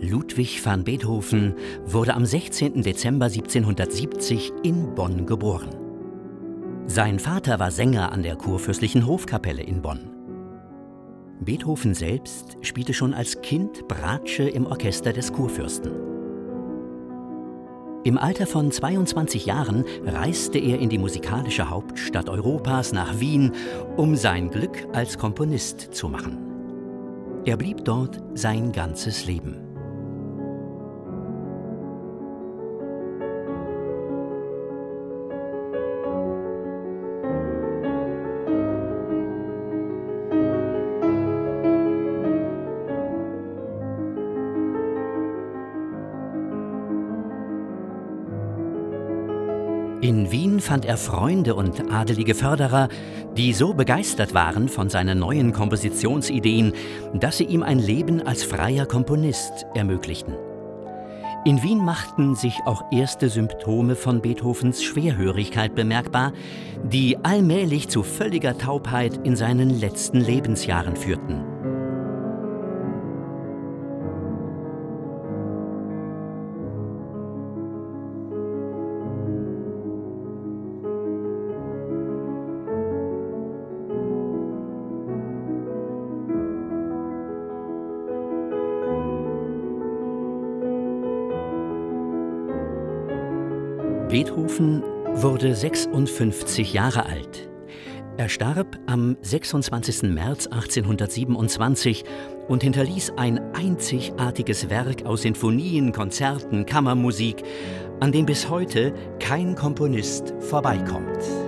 Ludwig van Beethoven wurde am 16. Dezember 1770 in Bonn geboren. Sein Vater war Sänger an der kurfürstlichen Hofkapelle in Bonn. Beethoven selbst spielte schon als Kind Bratsche im Orchester des Kurfürsten. Im Alter von 22 Jahren reiste er in die musikalische Hauptstadt Europas nach Wien, um sein Glück als Komponist zu machen. Er blieb dort sein ganzes Leben. In Wien fand er Freunde und adelige Förderer, die so begeistert waren von seinen neuen Kompositionsideen, dass sie ihm ein Leben als freier Komponist ermöglichten. In Wien machten sich auch erste Symptome von Beethovens Schwerhörigkeit bemerkbar, die allmählich zu völliger Taubheit in seinen letzten Lebensjahren führten. Beethoven wurde 56 Jahre alt. Er starb am 26. März 1827 und hinterließ ein einzigartiges Werk aus Sinfonien, Konzerten, Kammermusik, an dem bis heute kein Komponist vorbeikommt.